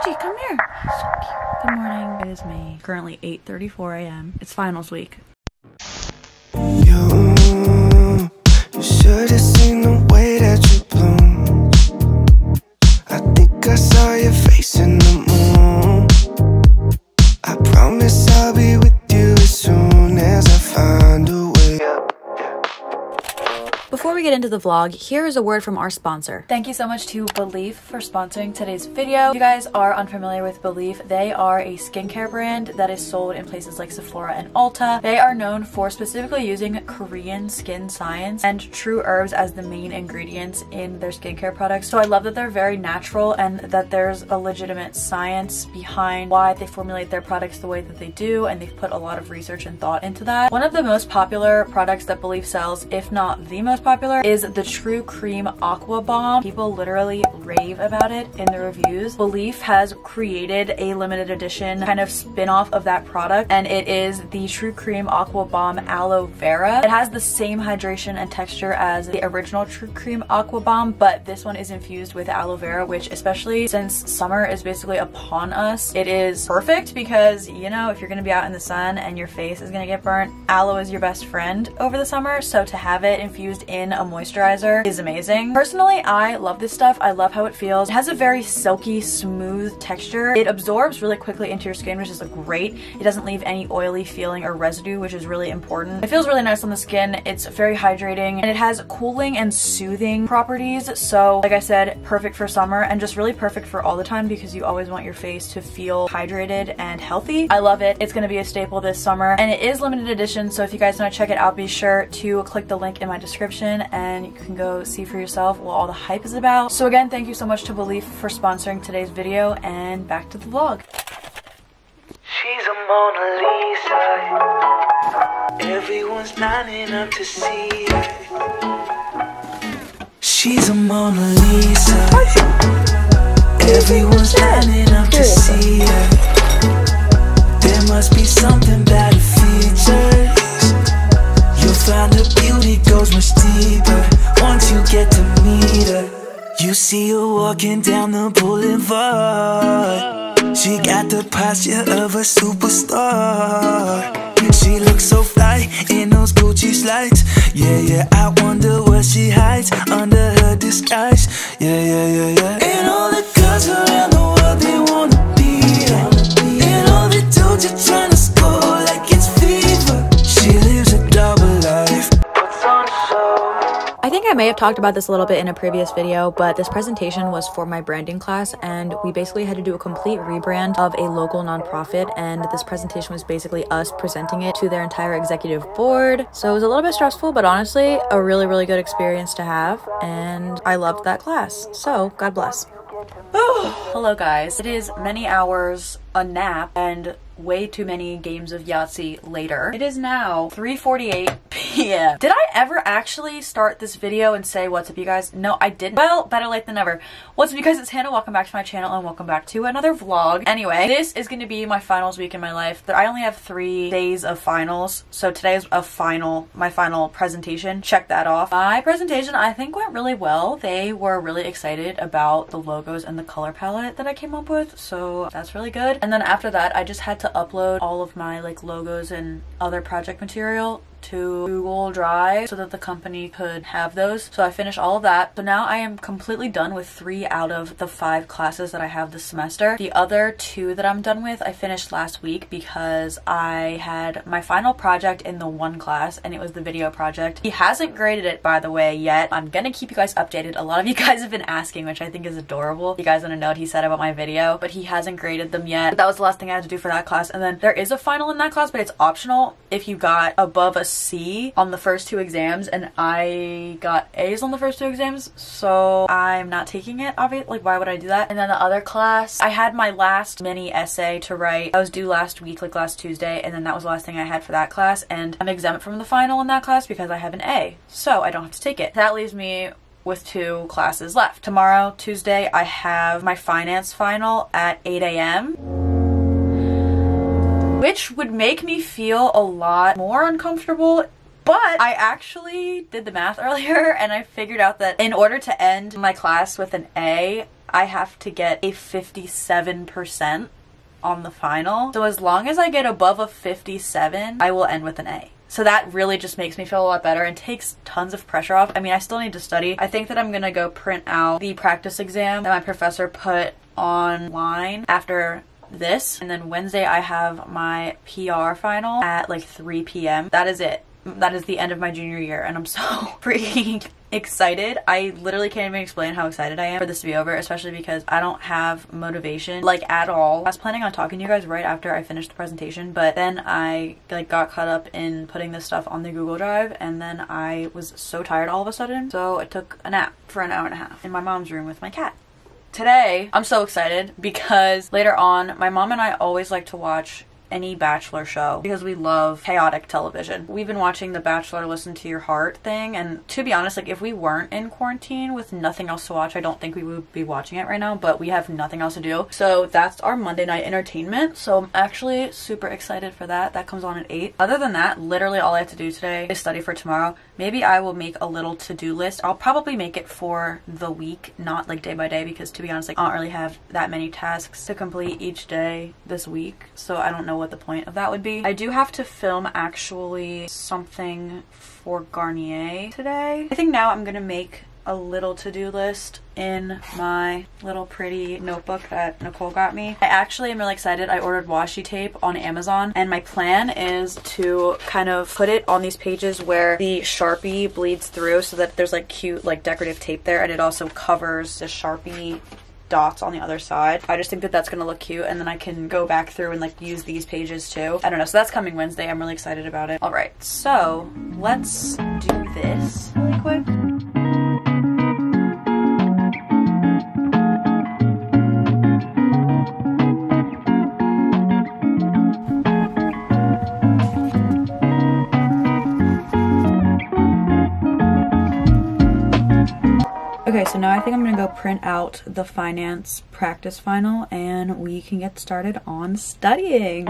Archie, come here. So. Good morning. It is me. Currently 8:34 a.m. It's finals week. The vlog, here is a word from our sponsor. Thank you so much to Belif for sponsoring today's video. If you guys are unfamiliar with Belif, they are a skincare brand that is sold in places like Sephora and Ulta. They are known for specifically using Korean skin science and true herbs as the main ingredients in their skincare products. So I love that they're very natural and that there's a legitimate science behind why they formulate their products the way that they do and they've put a lot of research and thought into that. One of the most popular products that Belif sells, if not the most popular is the True Cream Aqua Bomb. People literally rave about it in the reviews. Belif has created a limited edition kind of spin-off of that product and it is the True Cream Aqua Bomb Aloe Vera. It has the same hydration and texture as the original True Cream Aqua Bomb but this one is infused with aloe vera which especially since summer is basically upon us it is perfect because you know if you're gonna be out in the sun and your face is gonna get burnt aloe is your best friend over the summer so to have it infused in a moisturizer is amazing. Personally, I love this stuff. I love how it feels. It has a very silky, smooth texture. It absorbs really quickly into your skin, which is great. It doesn't leave any oily feeling or residue, which is really important. It feels really nice on the skin. It's very hydrating and it has cooling and soothing properties. So like I said, perfect for summer and just really perfect for all the time because you always want your face to feel hydrated and healthy. I love it. It's going to be a staple this summer and it is limited edition. So if you guys want to check it out, be sure to click the link in my description and you can go see for yourself what all the hype is about. So again, thank you so much to Belif for sponsoring today's video and back to the vlog. She's a Mona Lisa. Everyone's lining up to see her. She's a Mona Lisa. Have talked about this a little bit in a previous video, but this presentation was for my branding class and we basically had to do a complete rebrand of a local nonprofit and this presentation was basically us presenting it to their entire executive board. So it was a little bit stressful, but honestly, a really, really good experience to have and I loved that class. So God bless. Hello guys. It is many hours, a nap, and way too many games of Yahtzee later. It is now 3.48 p.m. Did I ever actually start this video and say what's up you guys? No, I didn't. Well, better late than never. What's up you guys? It's Hannah. Welcome back to my channel and welcome back to another vlog. Anyway, this is going to be my finals week in my life. I only have three days of finals, so today is a final, my final presentation. Check that off. My presentation I think went really well. They were really excited about the logos and the color palette that I came up with, so that's really good. And then after that, I just had to upload all of my like logos and other project material to Google Drive so that the company could have those. So I finished all of that. So now I am completely done with three out of the five classes that I have this semester. The other two that I'm done with I finished last week because I had my final project in the one class and it was the video project. He hasn't graded it by the way yet. I'm gonna keep you guys updated. A lot of you guys have been asking which I think is adorable. You guys want to know what he said about my video but he hasn't graded them yet. But that was the last thing I had to do for that class and then there is a final in that class but it's optional if you got above a C on the first two exams and I got A's on the first two exams so I'm not taking it obviously like why would I do that? And then the other class I had my last mini essay to write. I was due last week like last Tuesday and then that was the last thing I had for that class and I'm exempt from the final in that class because I have an A so I don't have to take it. That leaves me with two classes left. Tomorrow, Tuesday, I have my finance final at 8 a.m which would make me feel a lot more uncomfortable But I actually did the math earlier and I figured out that in order to end my class with an A, I have to get a 57% on the final. So as long as I get above a 57, I will end with an A. So that really just makes me feel a lot better and takes tons of pressure off. I mean, I still need to study. I think that I'm gonna go print out the practice exam that my professor put online after this. And then Wednesday I have my PR final at like 3 p.m. That is it. That is the end of my junior year and I'm so freaking excited. I literally can't even explain how excited I am for this to be over, especially because I don't have motivation like at all. I was planning on talking to you guys right after I finished the presentation, but then I like got caught up in putting this stuff on the Google Drive and then I was so tired all of a sudden. So I took a nap for an hour and a half in my mom's room with my cat. Today, I'm so excited because later on, my mom and I always like to watch any Bachelor show because we love chaotic television. We've been watching the Bachelor Listen to Your Heart thing, and to be honest, like if we weren't in quarantine with nothing else to watch, I don't think we would be watching it right now, but we have nothing else to do. So that's our Monday night entertainment. So I'm actually super excited for that. That comes on at 8. Other than that, literally all I have to do today is study for tomorrow. Maybe I will make a little to-do list. I'll probably make it for the week, not like day by day, because to be honest, like I don't really have that many tasks to complete each day this week. So I don't know what the point of that would be. I do have to film actually something for Garnier today. I think now I'm gonna make a little to-do list in my little pretty notebook that Nicole got me. I actually am really excited. I ordered washi tape on Amazon and my plan is to kind of put it on these pages where the Sharpie bleeds through so that there's like cute like decorative tape there and it also covers the Sharpie dots on the other side. I just think that that's gonna look cute and then I can go back through and like use these pages too. I don't know, so that's coming Wednesday. I'm really excited about it. All right, so let's do this really quick. Now I think I'm gonna go print out the finance practice final and we can get started on studying.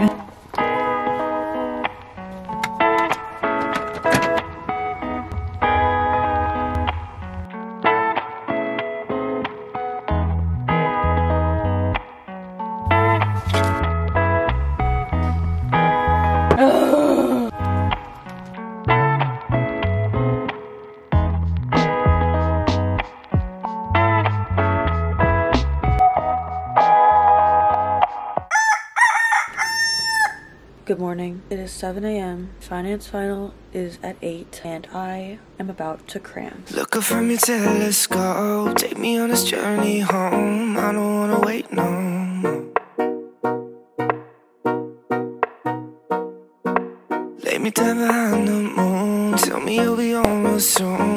Morning. It is 7 a.m. Finance final is at 8 and I am about to cram. Look up from your telescope, take me on this journey home. I don't wanna wait no more. Lay me down behind the moon, tell me you'll be on real soon.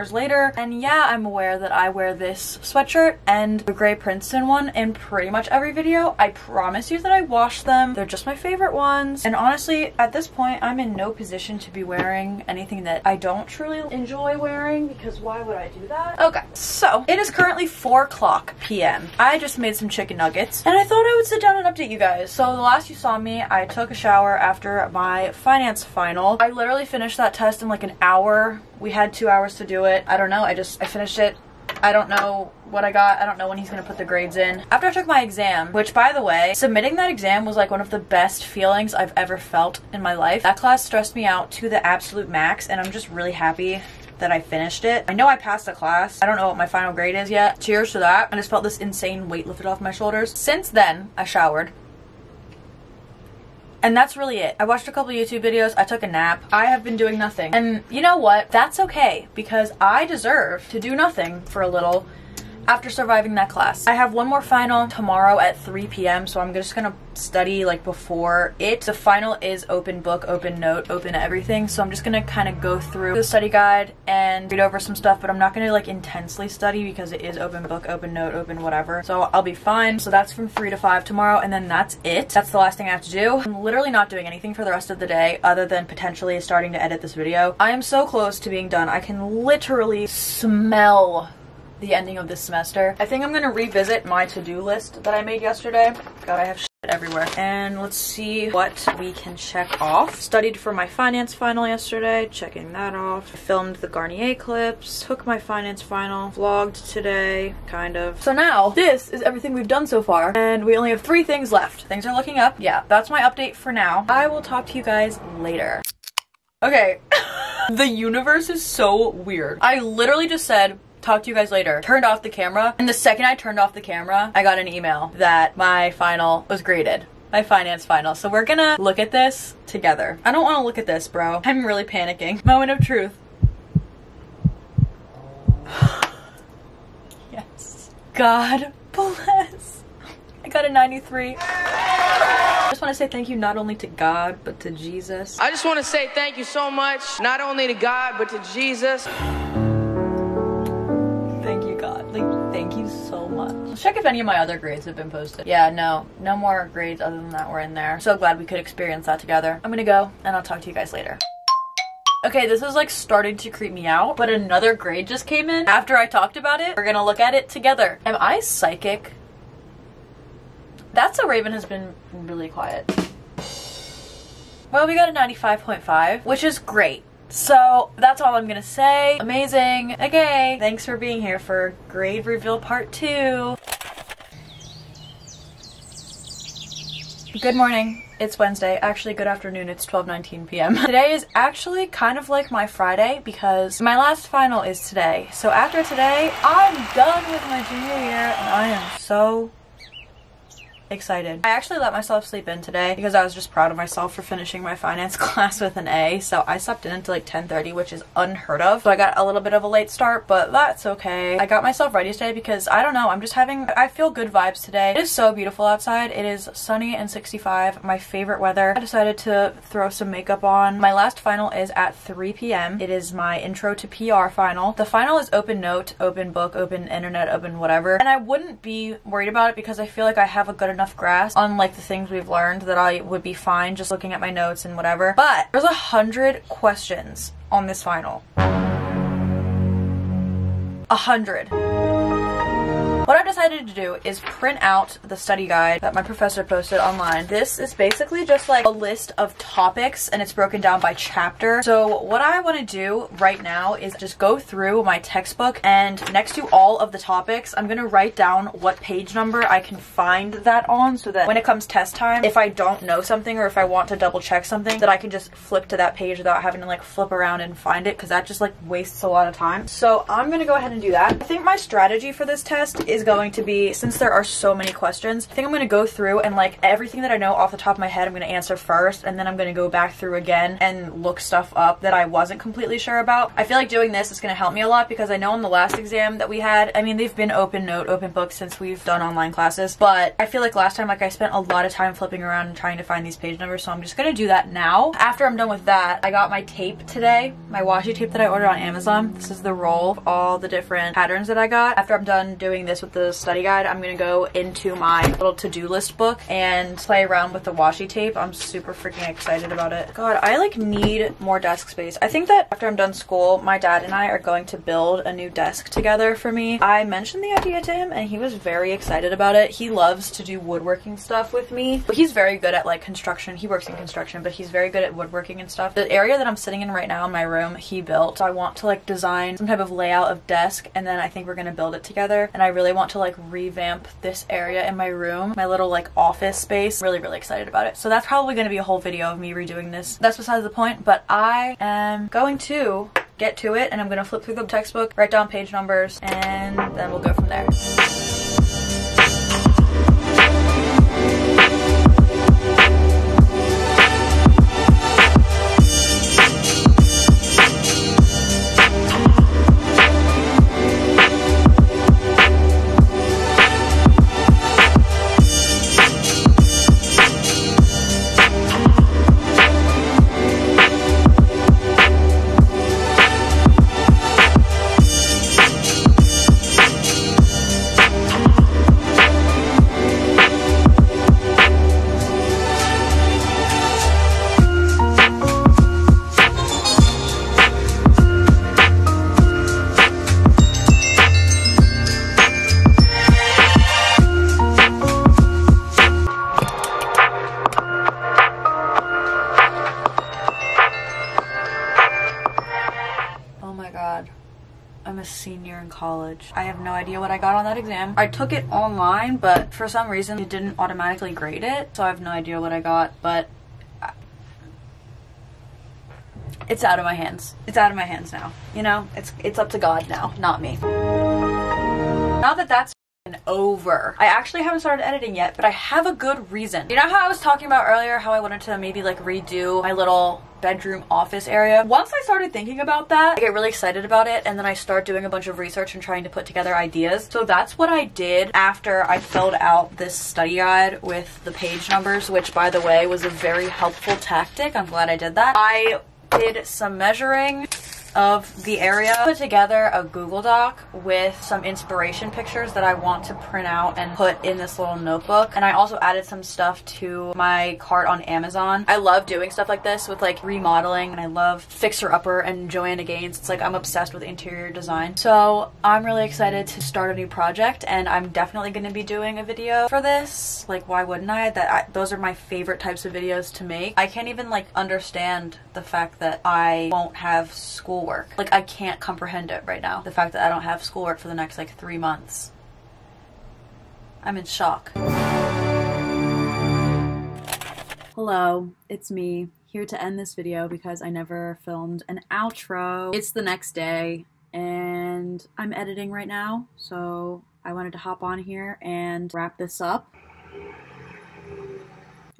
Hours later, and yeah, I'm aware that I wear this sweatshirt and the gray Princeton one in pretty much every video. I promise you that I wash them. They're just my favorite ones. And honestly, at this point, I'm in no position to be wearing anything that I don't truly enjoy wearing because why would I do that? Okay, so it is currently 4 o'clock p.m. I just made some chicken nuggets and I thought I would sit down and update you guys. So the last you saw me, I took a shower after my finance final. I literally finished that test in like an hour. We had two hours to do it. I don't know. I just, I finished it. I don't know what I got. I don't know when he's gonna put the grades in. After I took my exam, which by the way, submitting that exam was like one of the best feelings I've ever felt in my life. That class stressed me out to the absolute max and I'm just really happy that I finished it. I know I passed the class. I don't know what my final grade is yet. Cheers to that. I just felt this insane weight lifted off my shoulders. Since then, I showered. And that's really it. I watched a couple YouTube videos, I took a nap, I have been doing nothing. And you know what? That's okay because I deserve to do nothing for a little after surviving that class. I have one more final tomorrow at 3 p.m. so I'm just gonna study like before it. The final is open book, open note, open everything so I'm just gonna kind of go through the study guide and read over some stuff but I'm not gonna like intensely study because it is open book, open note, open whatever. So I'll be fine. So that's from 3 to 5 tomorrow and then that's it. That's the last thing I have to do. I'm literally not doing anything for the rest of the day other than potentially starting to edit this video. I am so close to being done. I can literally smell the ending of this semester. I think I'm gonna revisit my to-do list that I made yesterday. God, I have everywhere. And let's see what we can check off. Studied for my finance final yesterday, checking that off. Filmed the Garnier clips, took my finance final, vlogged today, kind of. So now, this is everything we've done so far, and we only have three things left. Things are looking up. Yeah, that's my update for now. I will talk to you guys later. Okay. the universe is so weird. I literally just said, talk to you guys later. Turned off the camera. And the second I turned off the camera, I got an email that my final was graded. My finance final. So we're gonna look at this together. I don't wanna look at this, bro. I'm really panicking. Moment of truth. yes. God bless. I got a 93. I just want to say thank you not only to God, but to Jesus. I just want to say thank you so much, not only to God, but to Jesus. Let's check if any of my other grades have been posted. Yeah, no. No more grades other than that were in there. So glad we could experience that together. I'm gonna go, and I'll talk to you guys later. Okay, this is like starting to creep me out, but another grade just came in after I talked about it. We're gonna look at it together. Am I psychic? That's so Raven has been really quiet. Well, we got a 95.5, which is great. So that's all I'm gonna say. Amazing. Okay, thanks for being here for grade reveal part two. Good morning. It's Wednesday. Actually, good afternoon. It's 12:19 p.m. Today is actually kind of like my Friday because my last final is today. So after today, I'm done with my junior year and I am so excited. I actually let myself sleep in today because I was just proud of myself for finishing my finance class with an A. So I slept in until like 10:30, which is unheard of. So I got a little bit of a late start, but that's okay. I got myself ready today because I don't know, I'm just having I feel good vibes today. It is so beautiful outside. It is sunny and 65, my favorite weather. I decided to throw some makeup on. My last final is at 3 p.m. It is my intro to PR final. The final is open note, open book, open internet, open whatever. And I wouldn't be worried about it because I feel like I have a good enough grasp on like the things we've learned that I would be fine just looking at my notes and whatever. But there's a hundred questions on this final. A hundred. What I've decided to do is print out the study guide that my professor posted online. This is basically just like a list of topics and it's broken down by chapter. So what I want to do right now is just go through my textbook and next to all of the topics, I'm going to write down what page number I can find that on so that when it comes test time, if I don't know something or if I want to double check something, that I can just flip to that page without having to like flip around and find it because that just like wastes a lot of time. So I'm going to go ahead and do that. I think my strategy for this test is going to be, since there are so many questions, I think I'm going to go through and like everything that I know off the top of my head, I'm going to answer first, and then I'm going to go back through again and look stuff up that I wasn't completely sure about. I feel like doing this is going to help me a lot because I know in the last exam that we had, I mean, they've been open note, open book since we've done online classes, but I feel like last time, like I spent a lot of time flipping around and trying to find these page numbers, so I'm just going to do that now. After I'm done with that, I got my tape today, my washi tape that I ordered on Amazon. This is the roll of all the different patterns that I got. After I'm done doing this with the study guide, I'm gonna go into my little to-do list book and play around with the washi tape. I'm super freaking excited about it. God, I like need more desk space. I think that after I'm done school, my dad and I are going to build a new desk together for me. I mentioned the idea to him and he was very excited about it. He loves to do woodworking stuff with me. But he's very good at like construction. He works in construction, but he's very good at woodworking and stuff. The area that I'm sitting in right now in my room, he built. So I want to like design some type of layout of desk and then I think we're gonna build it together. And I really want to like revamp this area in my room, my little like office space. Really, really excited about it. So that's probably gonna be a whole video of me redoing this. That's besides the point, but I am going to get to it and I'm gonna flip through the textbook, write down page numbers, and then we'll go from there. College. I have no idea what I got on that exam. I took it online, but for some reason it didn't automatically grade it, so I have no idea what I got, but I- it's out of my hands. It's out of my hands now. You know, it's it's up to God now, not me. Now that that's over. I actually haven't started editing yet, but I have a good reason. You know how I was talking about earlier how I wanted to maybe like redo my little bedroom office area? Once I started thinking about that, I get really excited about it and then I start doing a bunch of research and trying to put together ideas. So that's what I did after I filled out this study guide with the page numbers, which by the way was a very helpful tactic. I'm glad I did that. I did some measuring of the area. I Put together a Google Doc with some inspiration pictures that I want to print out and put in this little notebook. And I also added some stuff to my cart on Amazon. I love doing stuff like this with like remodeling and I love Fixer Upper and Joanna Gaines. It's like I'm obsessed with interior design. So I'm really excited to start a new project and I'm definitely going to be doing a video for this. Like why wouldn't I? That I, those are my favorite types of videos to make. I can't even like understand the fact that I won't have schoolwork. Like I can't comprehend it right now. The fact that I don't have schoolwork for the next like 3 months. I'm in shock. Hello, it's me here to end this video because I never filmed an outro. It's the next day and I'm editing right now, so I wanted to hop on here and wrap this up.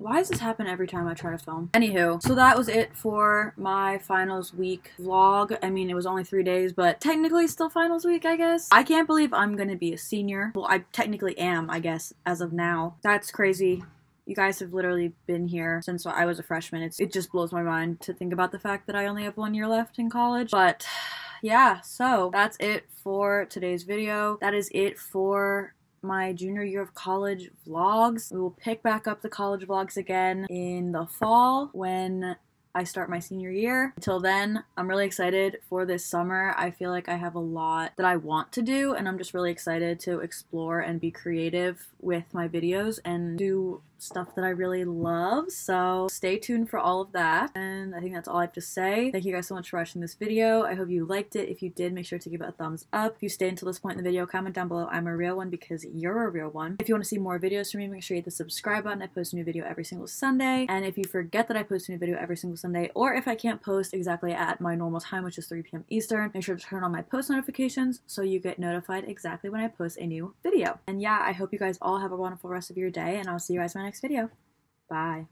Why does this happen every time I try to film? Anywho, so that was it for my finals week vlog. I mean, it was only three days, but technically still finals week, I guess. I can't believe I'm gonna be a senior. Well, I technically am, I guess, as of now. That's crazy. You guys have literally been here since I was a freshman. It's, it just blows my mind to think about the fact that I only have one year left in college. But yeah, so that's it for today's video. That is it for my junior year of college vlogs. We will pick back up the college vlogs again in the fall when I start my senior year. Until then, I'm really excited for this summer. I feel like I have a lot that I want to do, and I'm just really excited to explore and be creative with my videos and do stuff that I really love. So stay tuned for all of that. And I think that's all I have to say. Thank you guys so much for watching this video. I hope you liked it. If you did, make sure to give it a thumbs up. If you stayed until this point in the video, comment down below I'm a real one because you're a real one. If you want to see more videos from me, make sure you hit the subscribe button. I post a new video every single Sunday. And if you forget that I post a new video every single Sunday, or if I can't post exactly at my normal time, which is 3 p.m. Eastern, make sure to turn on my post notifications so you get notified exactly when I post a new video. And yeah, I hope you guys all have a wonderful rest of your day, and I'll see you guys in my next video. Bye.